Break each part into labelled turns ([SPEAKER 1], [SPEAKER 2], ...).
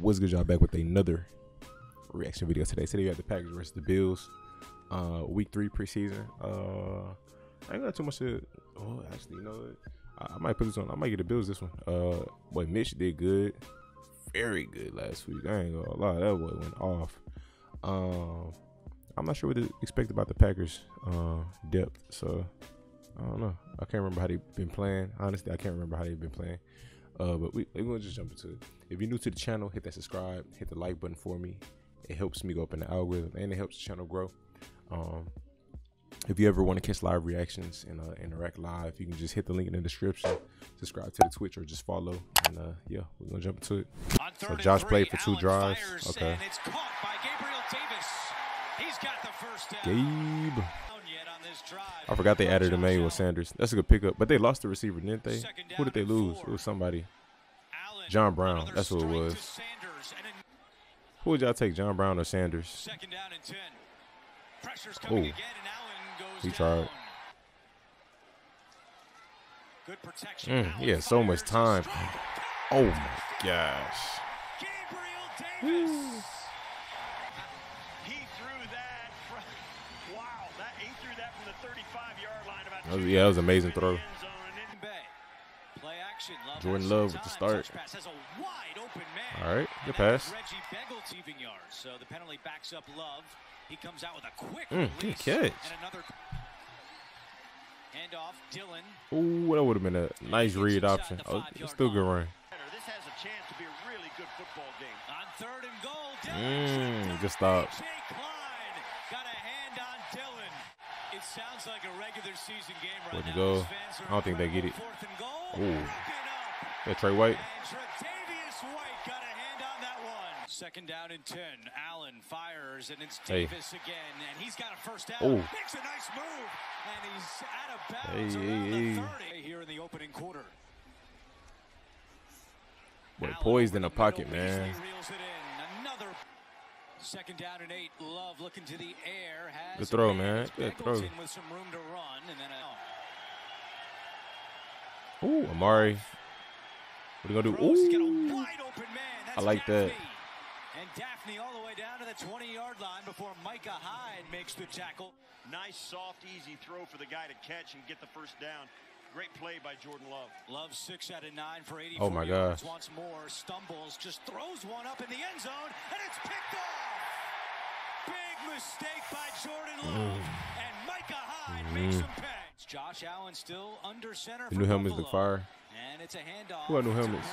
[SPEAKER 1] What's good, y'all? Back with another reaction video today. Today we have the Packers versus the Bills. Uh, week three preseason. Uh, I ain't got too much to. Oh, actually, you know, what? I, I might put this on. I might get the Bills this one. Uh, boy, Mitch did good, very good last week. I ain't gonna lie, that boy went off. Um, I'm not sure what to expect about the Packers uh, depth. So I don't know. I can't remember how they've been playing. Honestly, I can't remember how they've been playing. Uh, but we, we're gonna just jump into it. If you're new to the channel, hit that subscribe, hit the like button for me. It helps me go up in the algorithm and it helps the channel grow. Um, if you ever want to catch live reactions and uh, interact live, you can just hit the link in the description, subscribe to the Twitch, or just follow. And uh, yeah, we're gonna jump into it. So Josh played for two drives. Okay. Gabe. I forgot they added Emmanuel Sanders. That's a good pickup. But they lost the receiver, didn't they? Who did they lose? It was somebody. John Brown. That's who it was. Who would y'all take, John Brown or Sanders? Oh, he tried. Mm, he had so much time. Oh my gosh. That was, yeah, that was an amazing throw. Jordan Love with the start. All right, good pass. So the penalty backs up Love. He comes out with a quick mm, good catch. Handoff, Dillon. Ooh, that would have been a nice read option. Oh, it's still good run. This has a chance to be a really good football game. On third and goal, Mmm, just stop. It sounds like a regular season game right Wouldn't go. I don't think they get it. Ooh. Yeah, Trey White. Second down and 10. Allen fires, and it's Davis hey. again, and he's got a first down. Ooh. Makes a nice move, and he's out of bounds hey, hey, hey. here in the opening quarter. Boy, poised in the pocket, man. Second down and eight. Love looking to the air. Has Good throw, man. Good throw. With some room to run, and then a... Ooh, Amari. What are you gonna do? Ooh. I like that. And Daphne all the way down to the 20-yard line before Micah Hyde makes the tackle.
[SPEAKER 2] Nice, soft, easy throw for the guy to catch and get the first down. Great play by Jordan Love.
[SPEAKER 3] Love six out of nine for 84
[SPEAKER 1] Oh my gosh.
[SPEAKER 3] Once more, stumbles, just throws one up in the end zone, and it's picked off. Big mistake by Jordan Love. Mm. And Micah Hyde mm. makes him pay. Josh Allen still under center.
[SPEAKER 1] The new helmets look fire.
[SPEAKER 3] And it's a handoff.
[SPEAKER 1] Who are new helmets?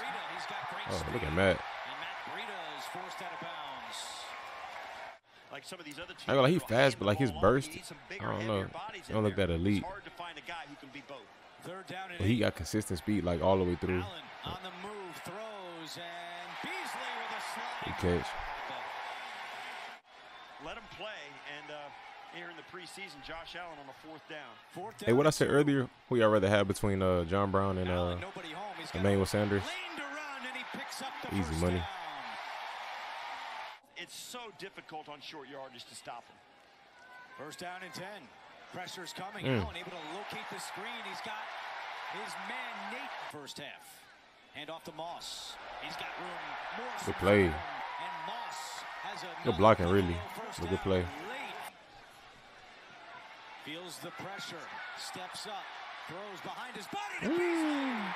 [SPEAKER 1] Oh, look at Matt.
[SPEAKER 3] And Matt Breida is forced out of bounds.
[SPEAKER 2] Like some of these other
[SPEAKER 1] I go like he's fast, but like his burst, I don't know. He don't look that elite. But he got consistent speed like all the way through.
[SPEAKER 3] on the move, throws, and Beasley with a
[SPEAKER 1] Good catch.
[SPEAKER 2] Let him play, and uh, here in the preseason, Josh Allen on a fourth down. Fourth down
[SPEAKER 1] hey, what I said earlier, who y'all rather have between uh, John Brown and uh, Emmanuel Sanders? Easy money. Down.
[SPEAKER 2] It's so difficult on short yardage to stop him.
[SPEAKER 3] First down and 10. Pressure's coming. Mm. Allen able to locate the screen. He's got his man Nate first half. Hand off to Moss. He's got room. More
[SPEAKER 1] good play. And Moss has a good blocking, really. A good play.
[SPEAKER 3] Feels the pressure. Steps up. Throws behind his body to Inside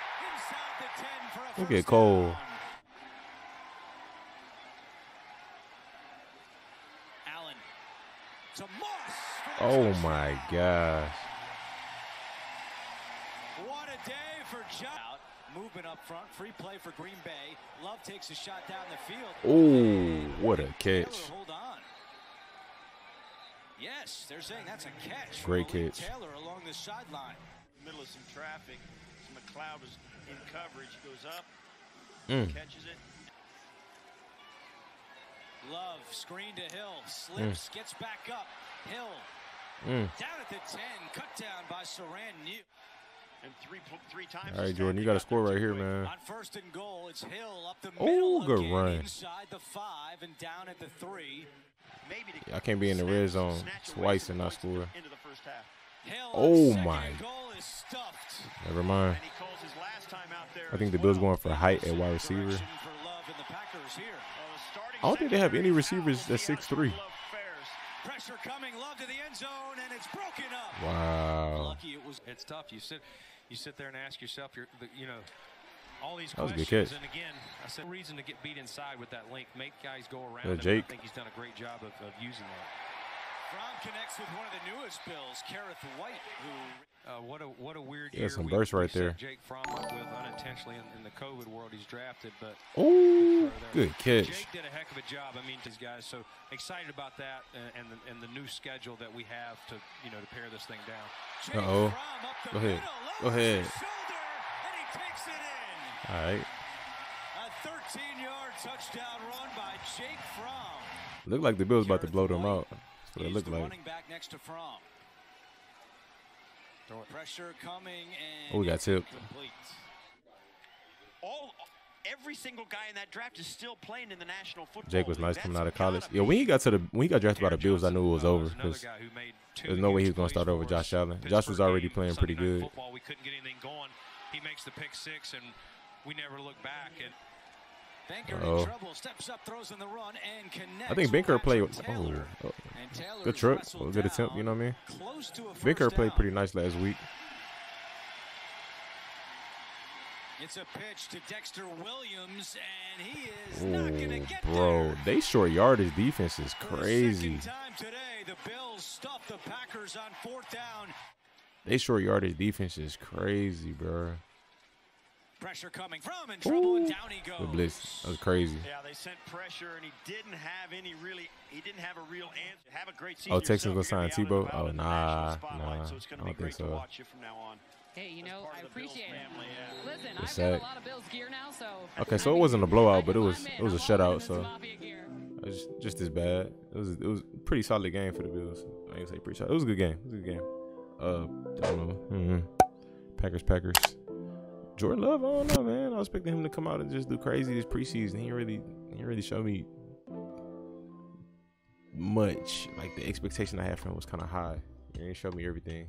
[SPEAKER 3] the 10 for a
[SPEAKER 1] Look at Cole. Down.
[SPEAKER 3] Allen to Moss.
[SPEAKER 1] Oh my gosh.
[SPEAKER 3] What a day for John. Movement up front, free play for Green Bay. Love takes a shot down the field.
[SPEAKER 1] Oh, what a catch.
[SPEAKER 3] Hold on. Yes, they're saying that's a catch.
[SPEAKER 1] Great catch.
[SPEAKER 3] Taylor along the sideline.
[SPEAKER 2] Middle of some traffic. McLeod was in coverage, goes up, mm. catches it.
[SPEAKER 3] Love, screen to Hill, slips, mm. gets back up. Hill Mm. Down at the 10, cut down by Siran Neal.
[SPEAKER 2] And three, three times.
[SPEAKER 1] All right, Jordan, you got to score right here, man.
[SPEAKER 3] On first and goal, it's Hill up the oh, middle.
[SPEAKER 1] Oh, good run.
[SPEAKER 3] Inside the five and down at the three.
[SPEAKER 1] Maybe yeah, I can't be in the red zone twice and not score. Oh my. Never mind. I think the Bills going for height at wide receiver.
[SPEAKER 3] in the Packers here.
[SPEAKER 2] Well, the starting
[SPEAKER 1] I don't think they have any receivers that's
[SPEAKER 2] will be on
[SPEAKER 1] 6'3".
[SPEAKER 2] Love Ferris.
[SPEAKER 3] Pressure coming, to the end zone, and it's broken up.
[SPEAKER 1] Wow.
[SPEAKER 3] Lucky it was.
[SPEAKER 4] It's tough. You sit, you sit there and ask yourself, you're, the, you know, all these
[SPEAKER 1] That was a good
[SPEAKER 4] questions.
[SPEAKER 1] catch.
[SPEAKER 4] And again, I said reason to get beat inside with that length, make guys go around.
[SPEAKER 1] Yeah, Jake.
[SPEAKER 4] I think he's done a great job of, of using that.
[SPEAKER 3] Fromm connects with one of the newest Bills, Kareth White, who
[SPEAKER 4] Uh, what a what a weird
[SPEAKER 1] Yeah,
[SPEAKER 4] year.
[SPEAKER 1] some burst
[SPEAKER 4] we
[SPEAKER 1] right
[SPEAKER 4] set
[SPEAKER 1] there.
[SPEAKER 4] Jake Fromm up with unintentionally in, in the COVID world he's drafted, but
[SPEAKER 1] Ooh,
[SPEAKER 4] for there.
[SPEAKER 1] good catch.
[SPEAKER 4] Jake did a heck of a job. I mean, these guys. So excited about that and, and the and the new schedule that we have to you know to pare this thing down.
[SPEAKER 1] Uh-oh.
[SPEAKER 3] Fromm up
[SPEAKER 1] Go ahead. Go ahead.
[SPEAKER 3] shoulder, and he takes it in.
[SPEAKER 1] All right.
[SPEAKER 3] A 13-yard touchdown run by Jake Fromm.
[SPEAKER 1] Looked like the Bills about to
[SPEAKER 3] Gareth
[SPEAKER 1] blow them
[SPEAKER 3] White.
[SPEAKER 1] out. What it looked like.
[SPEAKER 3] running back next to Fromm. Pressure coming and
[SPEAKER 1] Oh, we got tipped.
[SPEAKER 2] All, every single guy in that draft is still playing in the National Football
[SPEAKER 1] Jake was nice
[SPEAKER 2] That's
[SPEAKER 1] coming out of college. Yeah, when he got to the when he got drafted by the Bills, I knew it was over because
[SPEAKER 4] guy who made two
[SPEAKER 1] there's no way he was gonna start over Josh. Allen. Josh was already playing pretty good.
[SPEAKER 4] Football, we couldn't get anything going. He makes the pick six, and we never look back. And
[SPEAKER 3] Benkert
[SPEAKER 1] Uh-oh.
[SPEAKER 3] in trouble, steps up, throws in the run, and connects.
[SPEAKER 1] I think
[SPEAKER 3] with
[SPEAKER 1] Benkert played. Oh, oh, good trip, good attempt. You know what I mean?
[SPEAKER 3] Close to a
[SPEAKER 1] Benkert
[SPEAKER 3] first
[SPEAKER 1] played pretty nice last week.
[SPEAKER 3] It's a pitch to Dexter Williams, and he is not going to get
[SPEAKER 1] bro,
[SPEAKER 3] there.
[SPEAKER 1] they short yardage defense is crazy.
[SPEAKER 3] today, the the Packers on fourth down.
[SPEAKER 1] They short yardage defense is crazy, bro.
[SPEAKER 3] Pressure coming from in trouble, and
[SPEAKER 1] Ooh.
[SPEAKER 3] down he goes.
[SPEAKER 1] The blitz, that was crazy.
[SPEAKER 2] Yeah, they sent pressure, and he didn't have any really. He didn't have a real answer. Have a great season.
[SPEAKER 1] Oh, Texans
[SPEAKER 2] yourself.
[SPEAKER 1] gonna sign
[SPEAKER 2] be out
[SPEAKER 1] Tebow? Oh, nah,
[SPEAKER 2] national
[SPEAKER 1] nah,
[SPEAKER 2] So it's gonna
[SPEAKER 1] I
[SPEAKER 2] be
[SPEAKER 1] don't think
[SPEAKER 2] to
[SPEAKER 1] so.
[SPEAKER 2] watch you from now on.
[SPEAKER 5] Hey, you know, I
[SPEAKER 2] of the Bills
[SPEAKER 5] appreciate it.
[SPEAKER 2] family, yeah.
[SPEAKER 5] Listen,
[SPEAKER 1] The
[SPEAKER 5] I've got a lot of Bills gear now, so.
[SPEAKER 1] Okay, so it wasn't a blowout, but it was
[SPEAKER 5] climb
[SPEAKER 1] it was a
[SPEAKER 5] I'm all in
[SPEAKER 1] shutout. So it was just as bad. It was it was a pretty solid game for the Bills. I ain't gonna say pretty solid. It was a good game. It was a good game. Uh, I don't know. hmm Packers, Packers. Jordan Love, I don't know, man. I was expecting him to come out and just do crazy this preseason. He really, he really showed me much. Like the expectation I had for him was kind of high. He ain't showed me everything.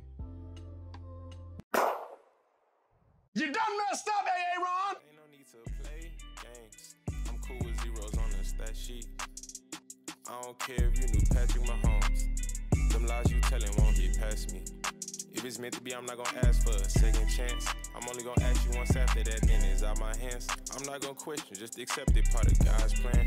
[SPEAKER 6] You done messed up, AA Ron.
[SPEAKER 7] Ain't no need to play games. I'm cool with zeros on the stat sheet. I don't care if you knew Patrick Mahomes. Them lies you telling won't get past me. If it's meant to be, I'm not gonna ask for a second chance. I'm only gonna ask you once after that, then it's out my hands. I'm not gonna question, just accept it, part of God's plan.